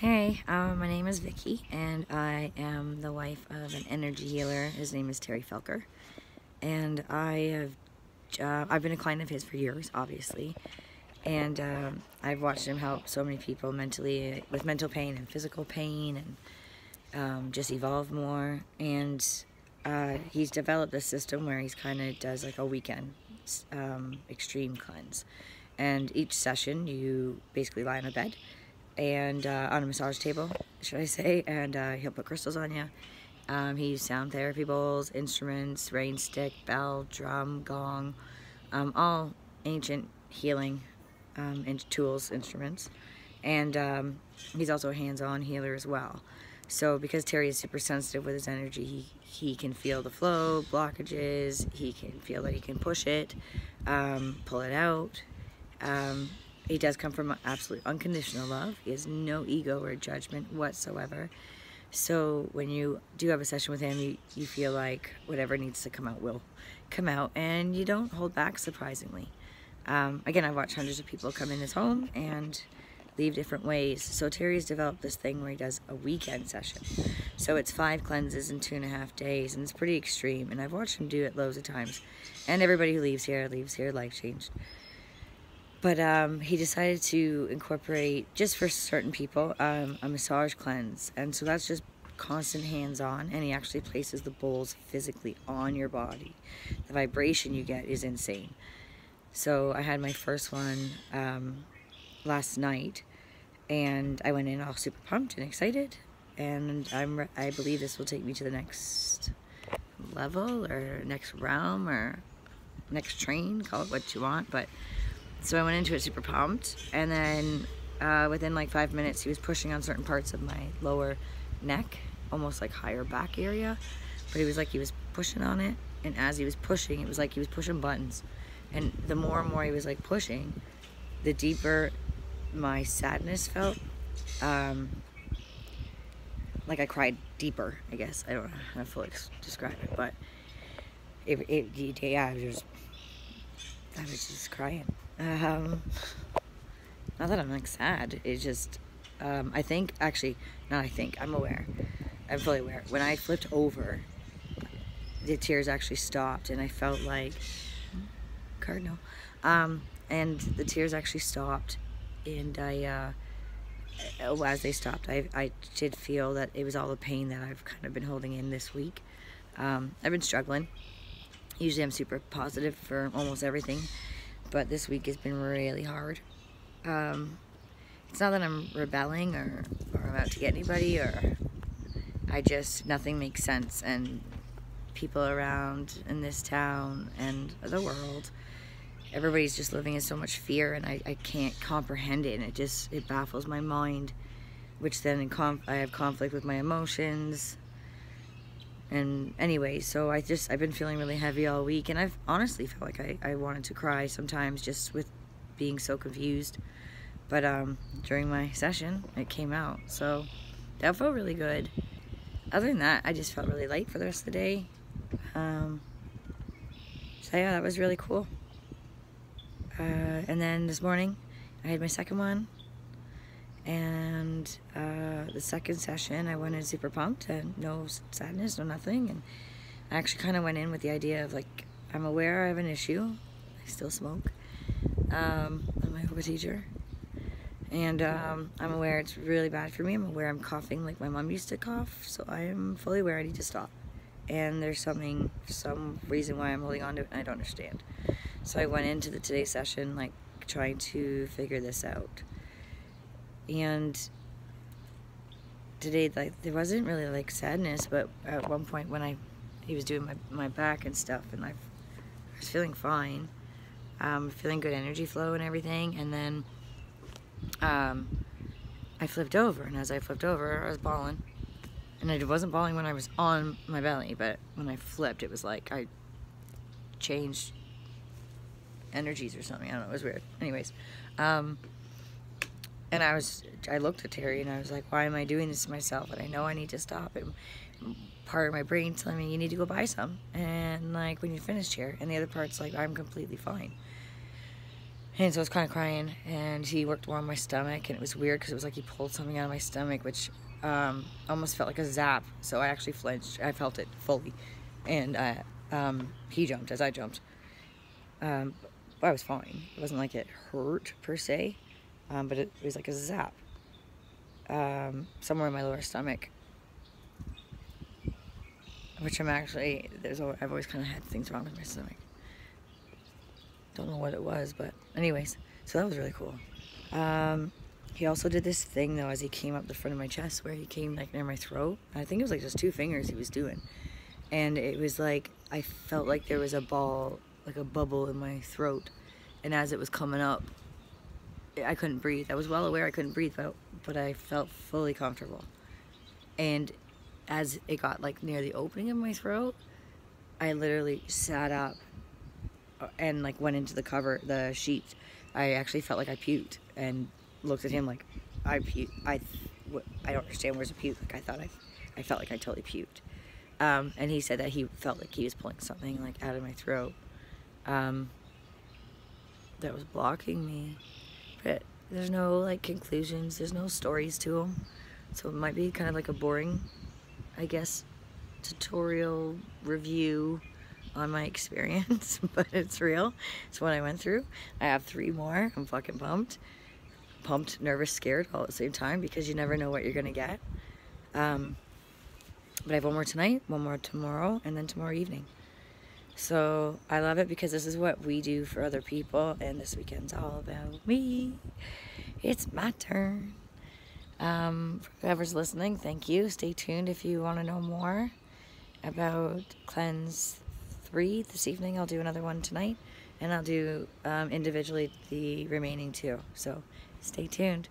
Hey, um, my name is Vicky, and I am the wife of an energy healer. His name is Terry Felker, and I have uh, I've been a client of his for years, obviously, and um, I've watched him help so many people mentally with mental pain and physical pain, and um, just evolve more. And uh, he's developed a system where he's kind of does like a weekend um, extreme cleanse, and each session you basically lie on a bed and uh, on a massage table, should I say, and uh, he'll put crystals on you. Um, he used sound therapy bowls, instruments, rain stick, bell, drum, gong, um, all ancient healing um, tools, instruments. And um, he's also a hands-on healer as well. So because Terry is super sensitive with his energy, he, he can feel the flow, blockages, he can feel that he can push it, um, pull it out. He does come from absolute unconditional love. He has no ego or judgment whatsoever. So when you do have a session with him, you, you feel like whatever needs to come out will come out and you don't hold back surprisingly. Um, again, I've watched hundreds of people come in his home and leave different ways. So Terry's developed this thing where he does a weekend session. So it's five cleanses in two and a half days and it's pretty extreme. And I've watched him do it loads of times. And everybody who leaves here leaves here life changed. But um, he decided to incorporate, just for certain people, um, a massage cleanse. And so that's just constant hands-on, and he actually places the bowls physically on your body. The vibration you get is insane. So I had my first one um, last night, and I went in all super pumped and excited. And I'm, I believe this will take me to the next level or next realm or next train, call it what you want. But so I went into it super pumped. And then uh, within like five minutes, he was pushing on certain parts of my lower neck, almost like higher back area. But he was like, he was pushing on it. And as he was pushing, it was like he was pushing buttons. And the more and more he was like pushing, the deeper my sadness felt. Um, like I cried deeper, I guess. I don't know how to fully describe it, but it, it yeah, I was just, I was just crying. Um, not that I'm like sad. It's just, um, I think, actually, not I think, I'm aware. I'm fully aware. When I flipped over, the tears actually stopped and I felt like, cardinal, um, and the tears actually stopped and I, uh, oh, as they stopped, I, I did feel that it was all the pain that I've kind of been holding in this week. Um, I've been struggling. Usually I'm super positive for almost everything but this week has been really hard. Um, it's not that I'm rebelling or, or I'm out to get anybody or I just, nothing makes sense and people around in this town and the world, everybody's just living in so much fear and I, I can't comprehend it and it just, it baffles my mind, which then I have conflict with my emotions and anyway so I just I've been feeling really heavy all week and I've honestly felt like I, I wanted to cry sometimes just with being so confused. But um, during my session it came out so that felt really good. Other than that I just felt really light for the rest of the day. Um, so yeah that was really cool. Uh, and then this morning I had my second one and uh, the second session I went in super pumped and no sadness no nothing. And I actually kind of went in with the idea of like I'm aware I have an issue. I still smoke. Um, I'm a yoga teacher. And um, I'm aware it's really bad for me. I'm aware I'm coughing like my mom used to cough. So I am fully aware I need to stop. And there's something some reason why I'm holding on to it and I don't understand. So I went into the today session like trying to figure this out and today like there wasn't really like sadness but at one point when I he was doing my, my back and stuff and I, I was feeling fine um, feeling good energy flow and everything and then um, I flipped over and as I flipped over I was bawling. And I wasn't bawling when I was on my belly but when I flipped it was like I changed energies or something. I don't know it was weird. Anyways um, and I was, I looked at Terry and I was like, why am I doing this to myself? And I know I need to stop. And part of my brain telling me, you need to go buy some. And like, when you're finished here. And the other part's like, I'm completely fine. And so I was kind of crying, and he worked more on my stomach, and it was weird because it was like he pulled something out of my stomach, which um, almost felt like a zap. So I actually flinched. I felt it fully, and I, um, he jumped as I jumped. Um, I was fine. It wasn't like it hurt per se, um, but it, it, was like a zap um, somewhere in my lower stomach, which I'm actually there's I've always kind of had things wrong with my stomach. Don't know what it was, but anyways, so that was really cool. Um, he also did this thing though as he came up the front of my chest where he came like near my throat. I think it was like just two fingers he was doing. And it was like I felt like there was a ball, like a bubble in my throat. And as it was coming up, I couldn't breathe. I was well aware I couldn't breathe, but, but I felt fully comfortable. And as it got like near the opening of my throat, I literally sat up uh, and like went into the cover, the sheet. I actually felt like I puked and looked at him like I puke. I I don't understand where's a puke. Like I thought I, I felt like I totally puked. Um, and he said that he felt like he was pulling something like out of my throat um, that was blocking me. There's no like conclusions. There's no stories to them. So it might be kind of like a boring, I guess, tutorial review on my experience, but it's real. It's what I went through. I have three more. I'm fucking pumped pumped, nervous, scared all at the same time because you never know what you're gonna get. Um, but I have one more tonight, one more tomorrow, and then tomorrow evening. So I love it because this is what we do for other people, and this weekend's all about me. It's my turn. Um, whoever's listening, thank you. Stay tuned if you want to know more about Cleanse 3 this evening. I'll do another one tonight, and I'll do um, individually the remaining two. So Stay tuned.